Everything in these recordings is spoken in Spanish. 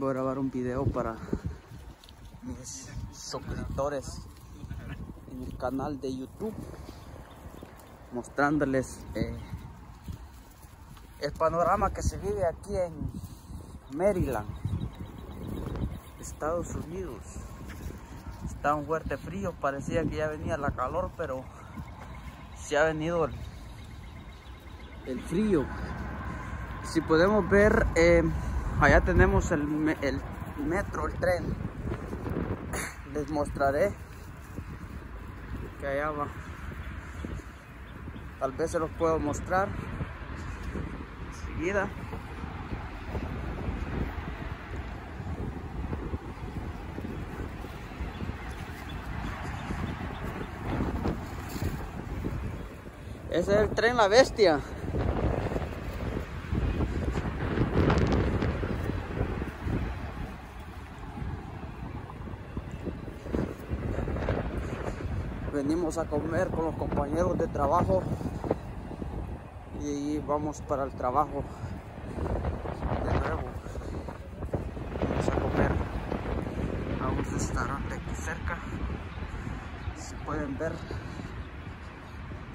voy a grabar un video para mis suscriptores en el canal de YouTube mostrándoles eh, el panorama que se vive aquí en Maryland Estados Unidos. Está un fuerte frío parecía que ya venía la calor pero se ha venido el, el frío. Si podemos ver eh, allá tenemos el, metro, el tren. Les mostraré que allá va. Tal vez se los puedo mostrar. Enseguida. Ese es el tren La Bestia venimos a comer con los compañeros de trabajo y vamos para el trabajo. De nuevo vamos a comer a un restaurante aquí cerca. Si pueden ver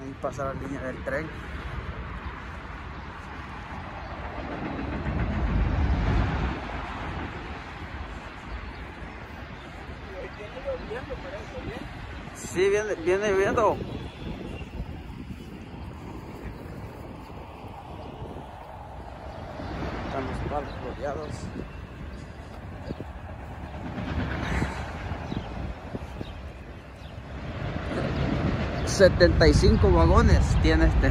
ahí pasa la línea del tren Sí, viene, viene viendo. Están los palos rodeados. Setenta y cinco vagones tiene este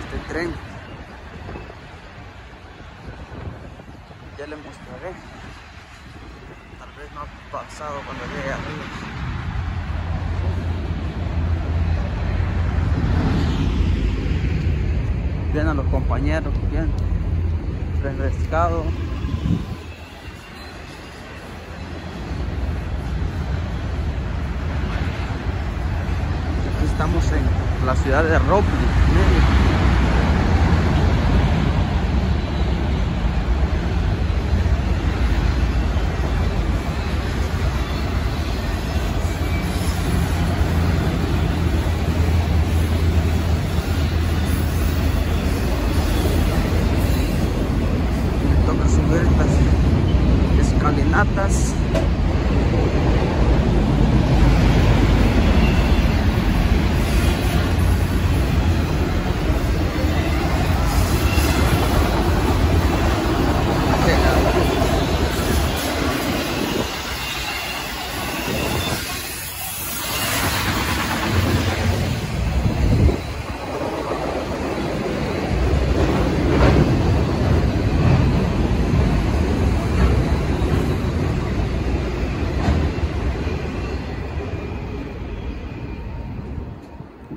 este tren. Ya le mostraré. Tal vez no ha pasado cuando llegue arriba. Vienen los compañeros, bien refrescado. Aquí estamos en la ciudad de Robley,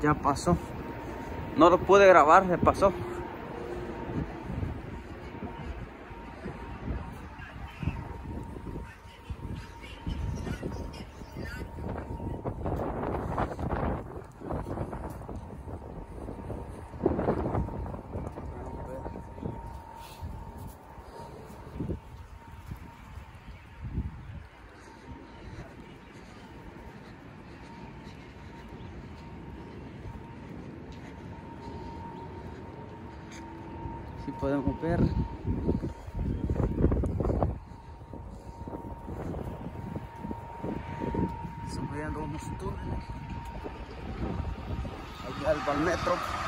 ya pasó. No lo pude grabar se pasó si podemos ver subiendo unos túneles allá al Valmetro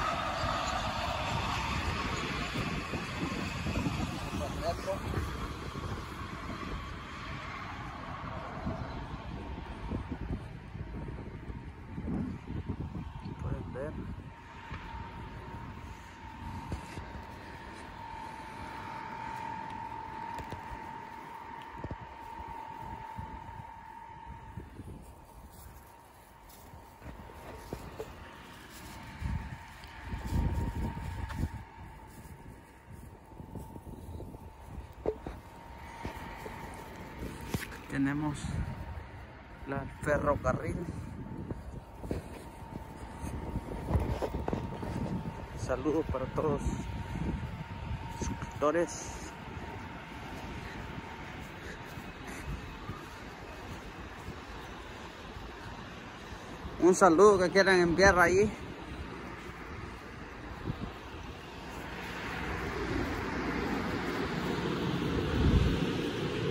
tenemos la ferrocarril. Saludo para todos suscriptores. Un saludo que quieran enviar ahí.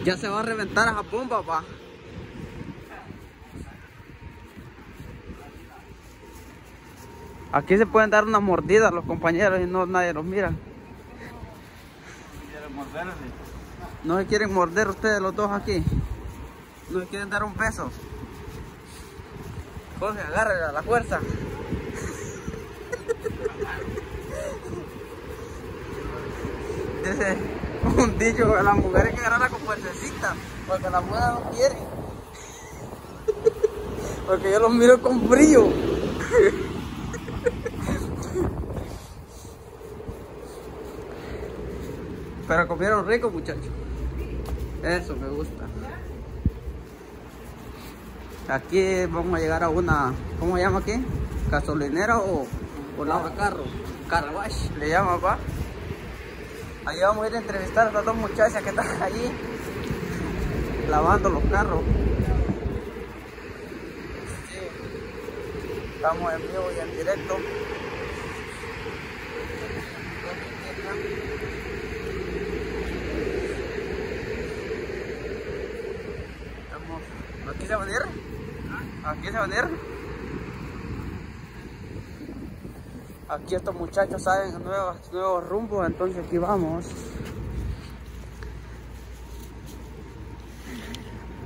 Ya se va a reventar a Japón, papá. Aquí se pueden dar una mordida los compañeros y no nadie los mira. No se quieren morder ustedes los dos aquí. No se quieren dar un beso. Jorge, agárrale a la fuerza. Dice un dicho las mujeres que agarrarla con fuercecita, porque las mujeres no quieren. Porque yo los miro con frío. Pero comieron rico, muchachos. Eso me gusta. Aquí vamos a llegar a una, ¿cómo se llama aquí? Gasolinera o, o lavacarro. Carwash, le llama, pa. Ahí vamos a ir a entrevistar a estas dos muchachas que están allí lavando los carros. Estamos en vivo y en directo. ¿Aquí se va a ir? ¿Aquí se va a ir? Aquí estos muchachos saben nuevos, nuevos rumbos, entonces aquí vamos.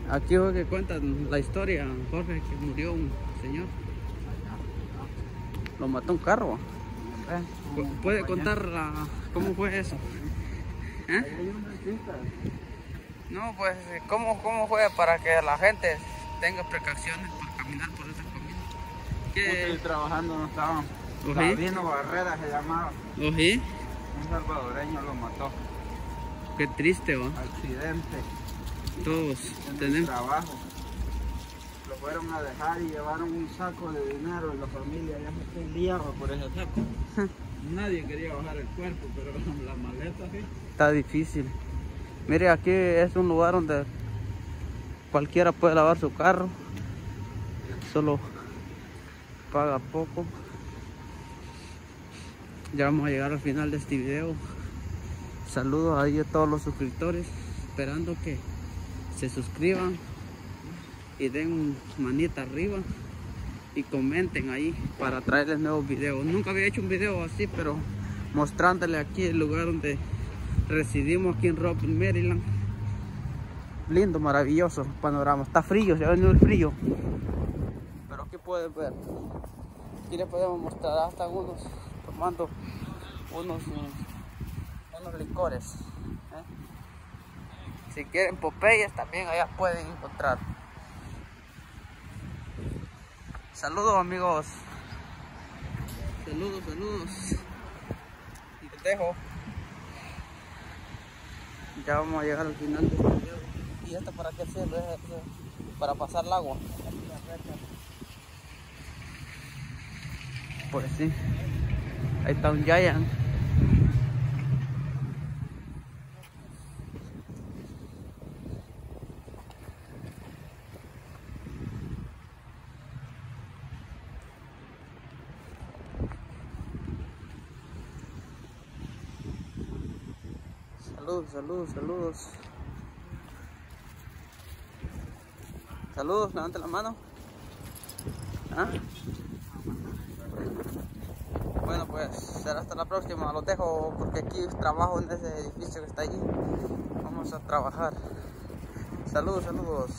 Aquí es que cuentan la historia, Jorge, que murió un señor. Lo mató un carro. Eh, ¿Puede contar la, cómo fue eso? ¿Eh? No, pues, ¿cómo, ¿cómo fue para que la gente tenga precauciones por caminar por ese camino? ¿Qué? trabajando no estaban. Sabino Barrera se llamaba. ¿Ojí? Un salvadoreño lo mató. Qué triste, ¿o? Accidente. Todos en tenemos. trabajo. Lo fueron a dejar y llevaron un saco de dinero y la familia ya se peleaba por ese saco. Nadie quería bajar el cuerpo, pero la maleta sí. Está difícil. Mire, aquí es un lugar donde cualquiera puede lavar su carro. Solo paga poco. Ya vamos a llegar al final de este video. Saludos ahí a todos los suscriptores. Esperando que se suscriban y den manita arriba y comenten ahí para traerles nuevos videos. Nunca había hecho un video así, pero mostrándole aquí el lugar donde residimos aquí en Robin, Maryland. Lindo, maravilloso panorama. Está frío, se ha venido el frío. Pero aquí pueden ver. Aquí les podemos mostrar hasta unos tomando unos, unos licores. ¿eh? Si quieren Popeyes también allá pueden encontrar. Saludos amigos. Saludos, saludos. Y te dejo. Ya vamos a llegar al final de este video. ¿Y esto para qué sirve? Para pasar el agua. Pues sí. Ahí está un Giant. Saludos, saludos, saludos. Saludos, levante la mano. ¿Ah? Pues será hasta la próxima. Los dejo porque aquí trabajo en ese edificio que está allí. Vamos a trabajar. Saludos, saludos.